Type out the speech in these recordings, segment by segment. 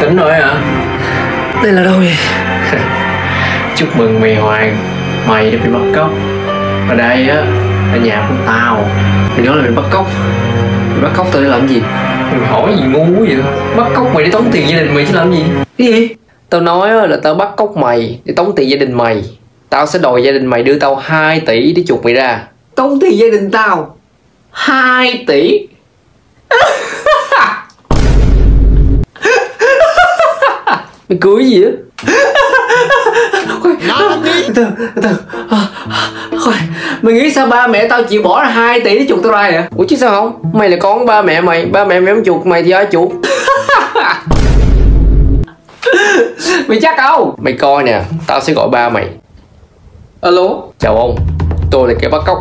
Tỉnh rồi hả? Đây là đâu vậy? Chúc mừng mày Hoàng Mày đã bị bắt cóc Ở đây á Là nhà của tao. Mày nói là mày bắt cóc Mày bắt cóc tao để làm gì? Mày hỏi gì ngu vậy? Bắt cóc mày để tống tiền gia đình mày chứ làm gì? Cái gì? Tao nói là tao bắt cóc mày để tống tiền gia đình mày. Tao sẽ đòi gia đình mày đưa tao 2 tỷ để chuộc mày ra. Tống tiền gia đình tao? 2 tỷ Mày cười gì á? Từ từ từ. À, Thôi Mày nghĩ sao ba mẹ tao chịu bỏ ra 2 tỷ để chuộc tao ra vậy? Ủa chứ sao không? Mày là con ba mẹ mày. Ba mẹ mày không chuộc mày thì ai chuộc? Mày chắc không Mày coi nè Tao sẽ gọi ba mày. Alo? Chào ông Tôi là kẻ bắt cóc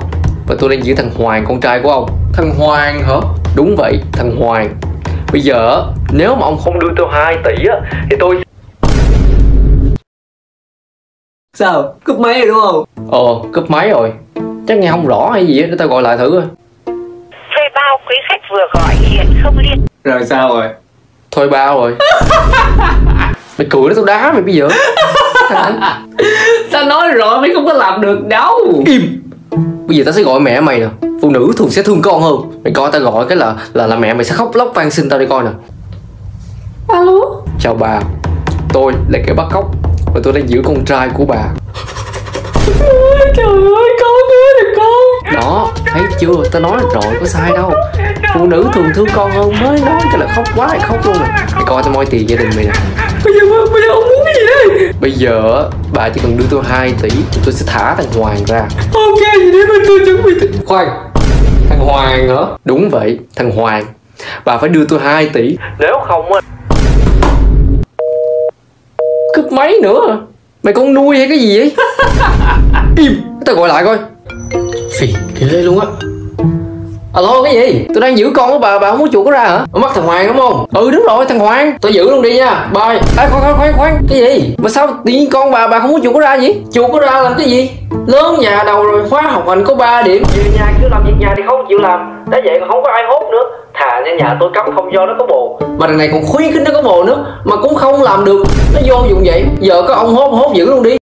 Và tôi đang giữ thằng Hoàng con trai của ông. Thằng Hoàng hả? Đúng vậy thằng Hoàng. Bây giờ nếu mà ông không đưa tôi 2 tỷ á Thì tôi Sao? Cúp máy rồi đúng không? Ờ cúp máy rồi. Chắc nghe không rõ hay gì á Để tao gọi lại thử coi. Thuê bao quý khách vừa gọi hiện không liên. Rồi sao rồi? Thôi bao rồi. Mày cười đó tao đá mày bây giờ. Tao nói rồi mày không có làm được đâu. Im. Bây giờ tao sẽ gọi mẹ mày nè. Phụ nữ thường sẽ thương con hơn. Mày coi tao gọi cái là là là mẹ mày sẽ khóc lóc van xin tao đi coi nè. Alo? Chào bà. Tôi là kẻ bắt cóc Và tôi đang giữ con trai của bà. Trời ơi con ơi được con. Đó thấy chưa? Tao nói rồi có sai đâu. Phụ nữ thường thương con hơn mới nói cái là khóc quá thì khóc luôn nè Mày coi tao moi tiền gia đình mày nè. Bây giờ bây giờ ông muốn cái gì đây Bây giờ bà chỉ cần đưa tôi 2 tỷ Thì tôi sẽ thả thằng Hoàng ra. Ok vậy để bên tôi chuẩn bị Khoan Thằng Hoàng hả? Đúng vậy thằng Hoàng. Bà phải đưa tôi 2 tỷ. Nếu không á Cướp máy nữa Mày con nuôi hay cái gì vậy Im Tao gọi lại coi Phì ghê luôn á Alo cái gì? Tôi đang giữ con của bà, bà không muốn chuột nó ra hả? Bắt thằng Hoàng đúng không? Ừ đúng rồi, thằng Hoàng Tôi giữ luôn đi nha, bye Ê khoan khoan khoan khoan Cái gì? Mà sao tự nhiên con bà bà không muốn chuột nó ra gì? Chuột nó ra làm cái gì? Lớn nhà đầu rồi, khóa học hành có 3 điểm Về nhà cứ làm việc nhà thì không chịu làm. Đã vậy còn không có ai hốt nữa. Thà nhà nhà tôi cấm không do nó có bồ. Mà đằng này còn khuyến khích nó có bồ nữa, Mà cũng không làm được. Nó vô dụng vậy. Giờ có ông hốt hốt dữ luôn đi.